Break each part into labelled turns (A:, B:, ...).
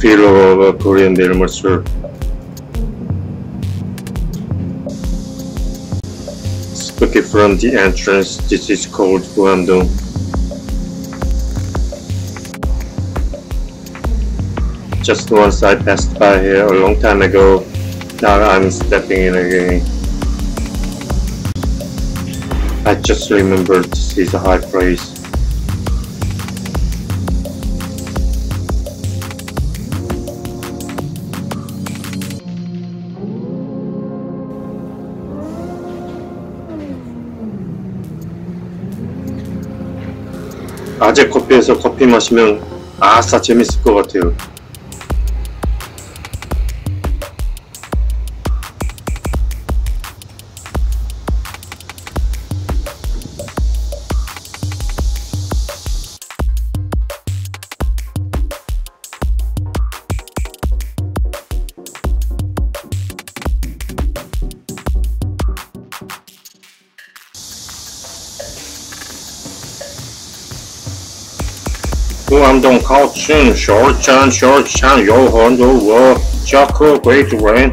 A: feel of Korean Delmercer. Spooky from the entrance, this is called Huamdong. Just once I passed by here a long time ago, now I'm stepping in again. I just remembered this is a high praise. 아재 커피에서 커피 마시면 아싸 재밌을 것 같아요. 突然洞靠近小江，小江有很多我加客鬼主人。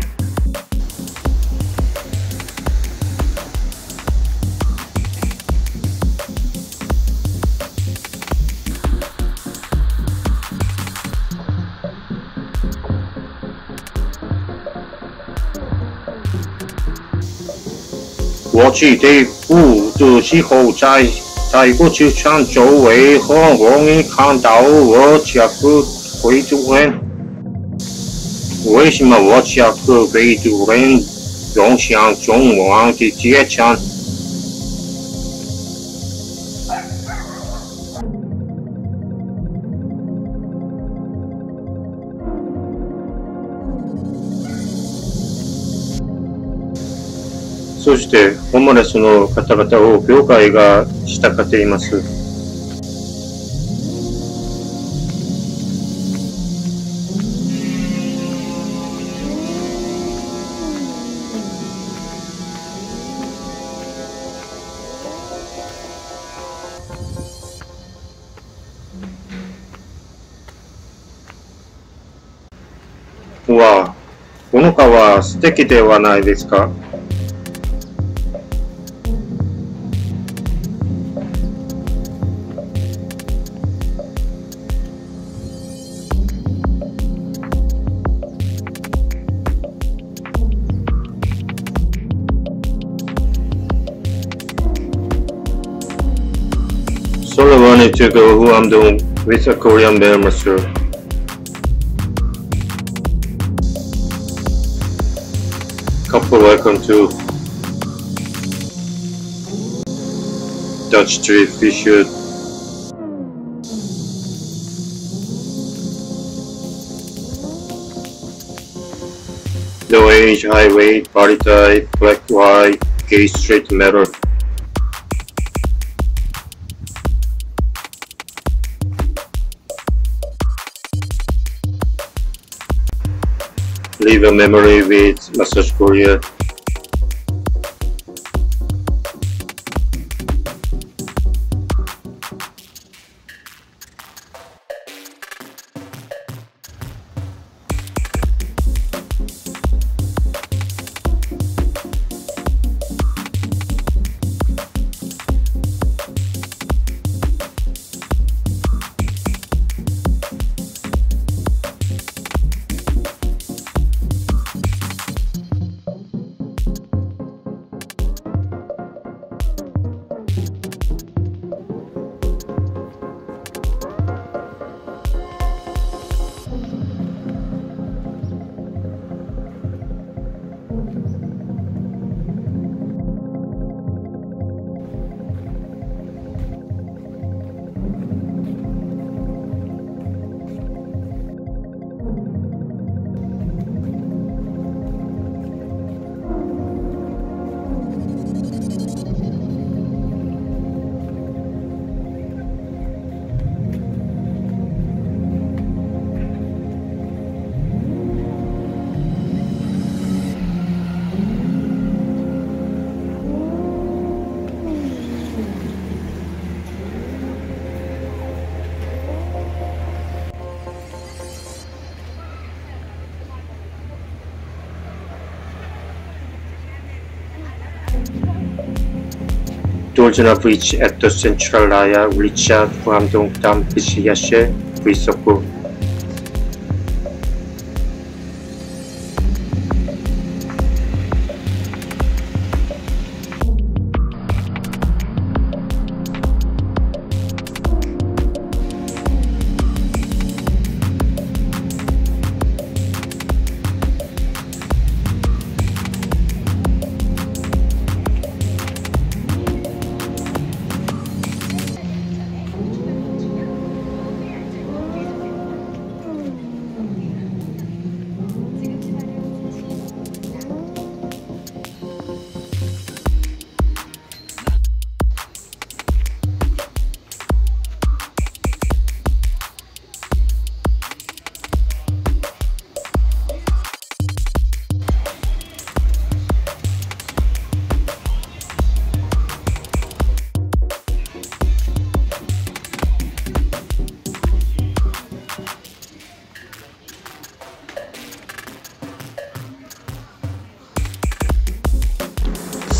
A: 我去第五的是候在。在过球场周围很容易看到我家的会主任。为什么我家的会主任用像中文的接枪？ して、ホームレスの方々を業界が従っています。うわ、この川素敵ではないですか Solo wanted to go who I'm doing with a Korean bear master. Couple welcome to Dutch Tree Fisher. Low age, high weight, body type, black, white, gay, straight, metal. Leave a memory with Massage 조르지나 브이치 에터 센트랄라야 울리치아 부암동 담 비시야시에 브이서구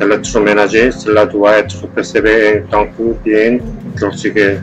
A: de l'électroménager, cela doit être percébé d'un coup bien classifié.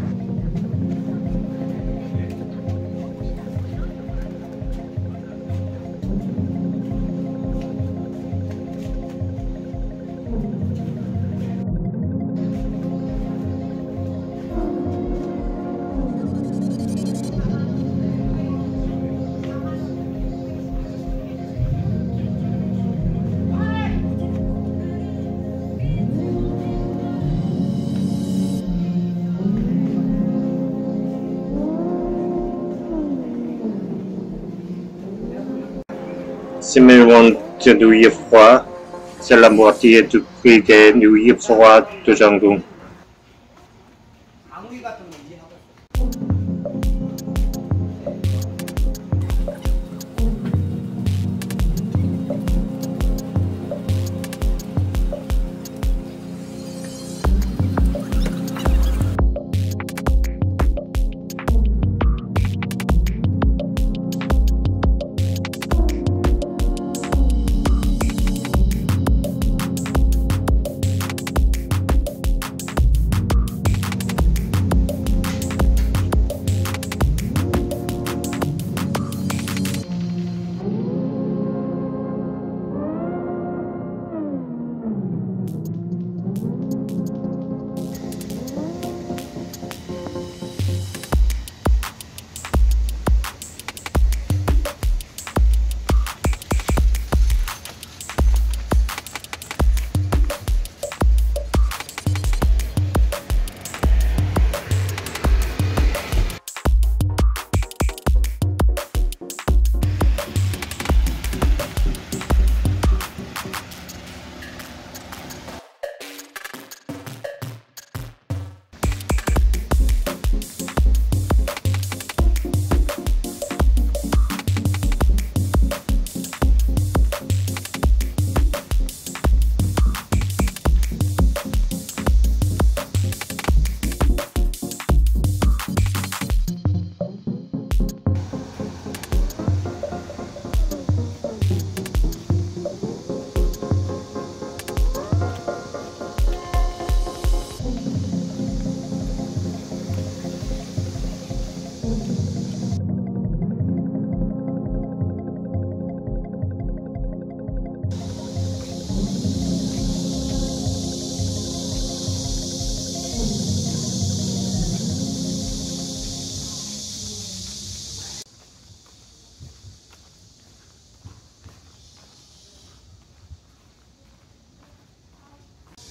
A: c'est la moitié du prix des nouilles froides de
B: Yangon.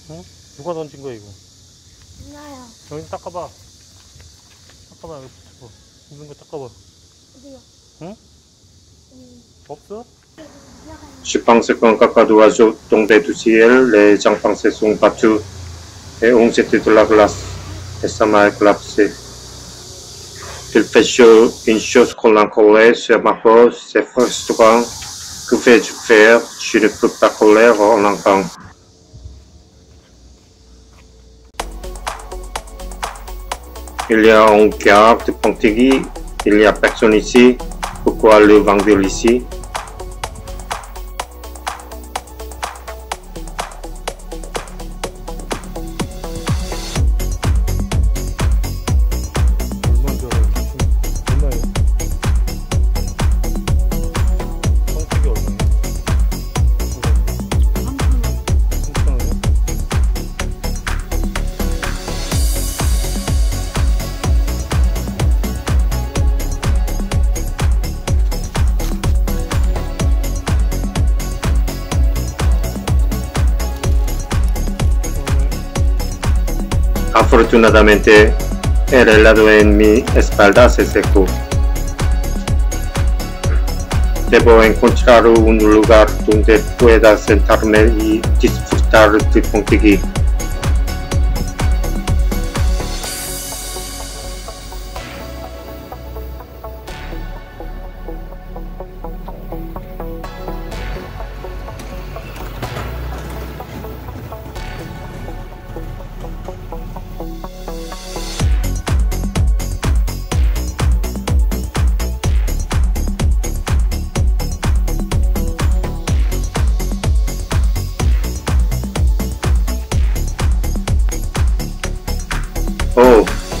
C: 응? 누가 던진 거야, 이거?
D: 누나요.
C: 여기 닦아봐. 닦아봐, 여기 붙이고. 있는 거 닦아봐.
D: 어디요?
C: 응?
D: 음.
C: 없어?
A: 시방세권 깎아두아주 동대두지엘 레장방세 송바투 에옹세트 돌라글라스 에사마에 글랍세 빌페쇼 인쇼스 콜랑콜레 세마포 세퍼스토강 그페주페
C: 슈르프타콜레 홀랑강 Il y a un quart de Pontigny, il n'y a personne ici. Pourquoi le vendre ici?
A: Afortunadamente, el helado en mi espalda se secó. Debo encontrar un lugar donde pueda sentarme y disfrutar de Pontigui.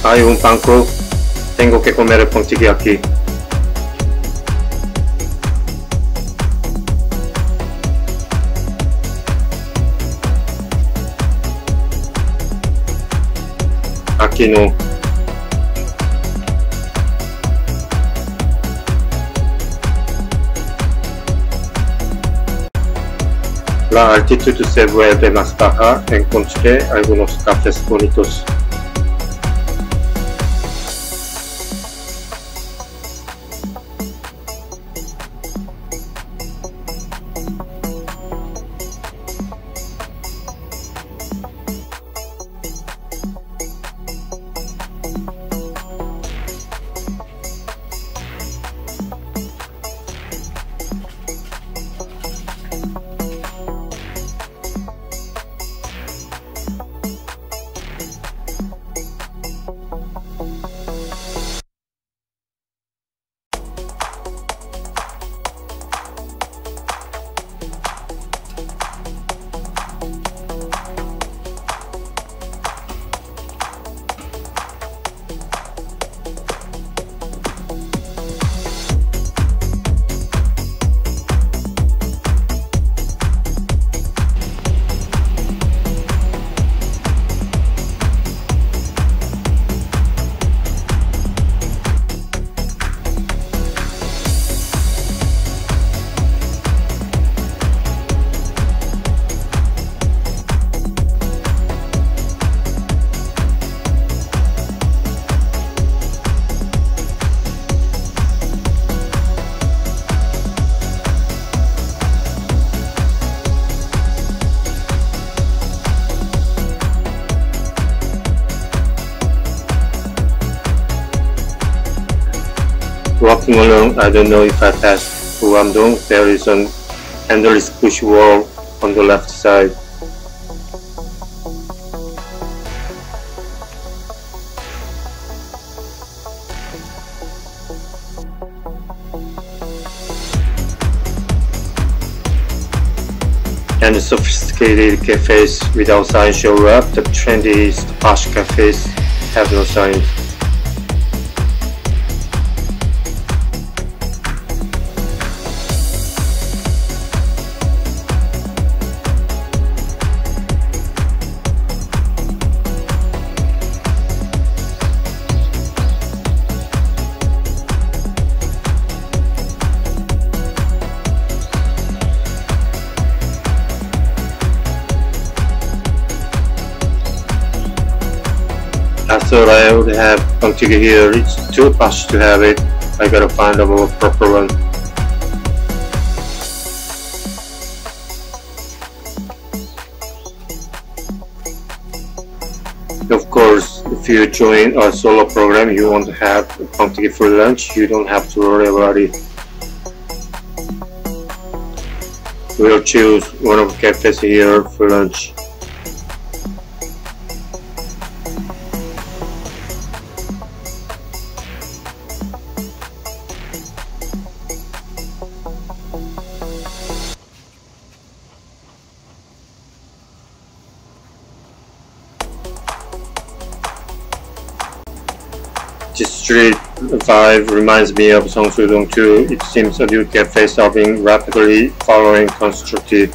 A: Hay un banco. Tengo que comer Pontigui aquí. Aquí no. La altitud se vuelve más baja. Encontré algunos cafés bonitos. Walking along, I don't know if I passed Huamdong. There is an endless bush wall on the left side. And sophisticated cafes without signs show up. The trendy posh cafes have no signs. Thought I would have Pontiga here. It's too much to have it. I gotta find a more proper one. Of course, if you join a solo program, you want to have pumpkin for lunch, you don't have to worry about it. We'll choose one of the cafes here for lunch. This street vibe reminds me of Seongsu-dong too. It seems a new are being rapidly following constructed.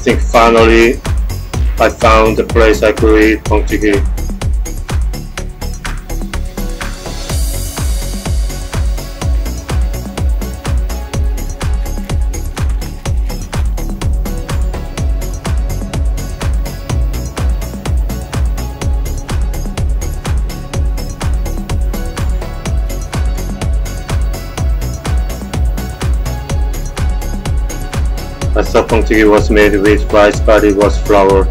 A: I think finally I found the place I could eat. I thought pongtiki was made with rice but it was flour.